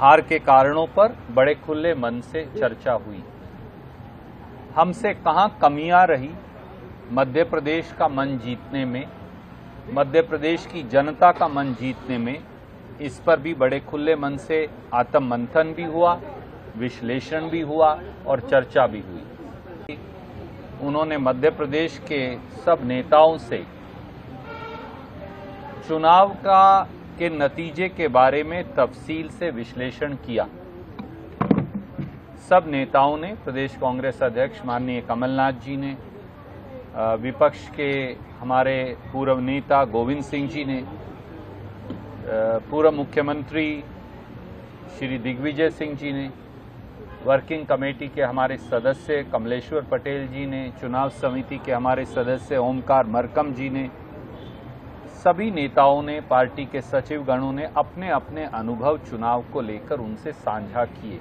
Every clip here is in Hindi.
हार के कारणों पर बड़े खुले मन से चर्चा हुई। हमसे कहाँ कमियाँ रही? मध्य प्रदेश का मन जीतने में, मध्य प्रदेश की जनता का मन जीतने में, इस पर भी बड़े खुले मन से आत्म मंथन भी हुआ, विश्लेषण भी हुआ और चर्चा भी हुई। उन्होंने मध्य प्रदेश के सब नेताओं से चुनाव का के नतीजे के बारे में तफसील से विश्लेषण किया। सब नेताओं ने, प्रदेश कांग्रेस अध्यक्ष माननीय कमलनाथ जी ने विपक्ष के हमारे पूर्व नेता गोविंद सिंह जी ने पूर्व मुख्यमंत्री श्री दिग्विजय सिंह जी ने, वर्किंग कमेटी के हमारे सदस्य कमलेश्वर पटेल जी ने, चुनाव समिति के हमारे सदस्य ओमकार मरकम जी ने सभी नेताओं ने, पार्टी के सचिव गणों ने अपने अपने अनुभव, चुनाव को लेकर उनसे साझा किए।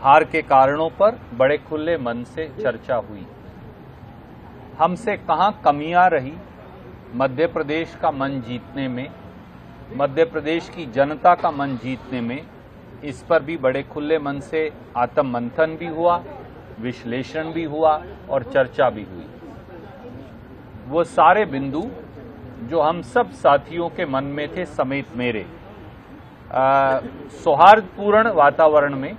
हार के कारणों पर बड़े खुले मन से चर्चा हुई। हमसे कहाँ कमियाँ रही? मध्य प्रदेश का मन जीतने में, मध्य प्रदेश की जनता का मन जीतने में इस पर भी बड़े खुले मन से आत्म मंथन भी हुआ, विश्लेषण भी हुआ और चर्चा भी हुई। वो सारे बिंदु जो हम सब साथियों के मन में थे, समेत मेरे। सौहार्दपूर्ण वातावरण में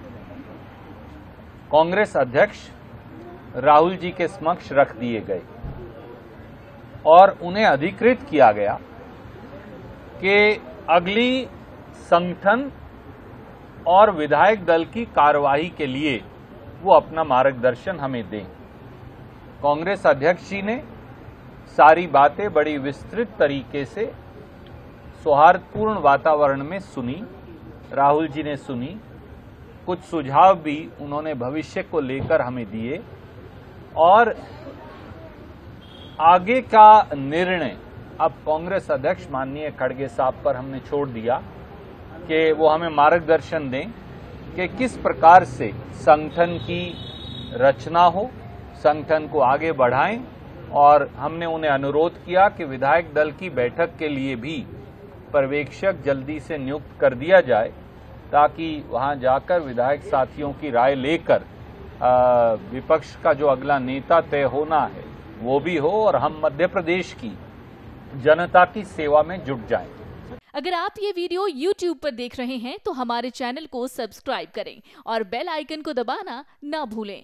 कांग्रेस अध्यक्ष राहुल जी के समक्ष रख दिए गए और उन्हें अधिकृत किया गया कि अगली संगठन और विधायक दल की कार्यवाही के लिए वो अपना मार्गदर्शन हमें दें। कांग्रेस अध्यक्ष जी ने सारी बातें बड़ी विस्तृत तरीके से सौहार्दपूर्ण वातावरण में सुनी, राहुल जी ने सुनी, कुछ सुझाव भी उन्होंने भविष्य को लेकर हमें दिए और आगे का निर्णय अब कांग्रेस अध्यक्ष माननीय खड़गे साहब पर हमने छोड़ दिया कि वो हमें मार्गदर्शन दें कि किस प्रकार से संगठन की रचना हो, संगठन को आगे बढ़ाएँ और हमने उन्हें अनुरोध किया कि विधायक दल की बैठक के लिए भी पर्यवेक्षक जल्दी से नियुक्त कर दिया जाए, ताकि वहाँ जाकर विधायक साथियों की राय लेकर विपक्ष का जो अगला नेता तय होना है, वो भी हो और हम मध्य प्रदेश की जनता की सेवा में जुट जाएँ। अगर आप ये वीडियो YouTube पर देख रहे हैं तो हमारे चैनल को सब्सक्राइब करें और बेल आइकन को दबाना ना भूलें।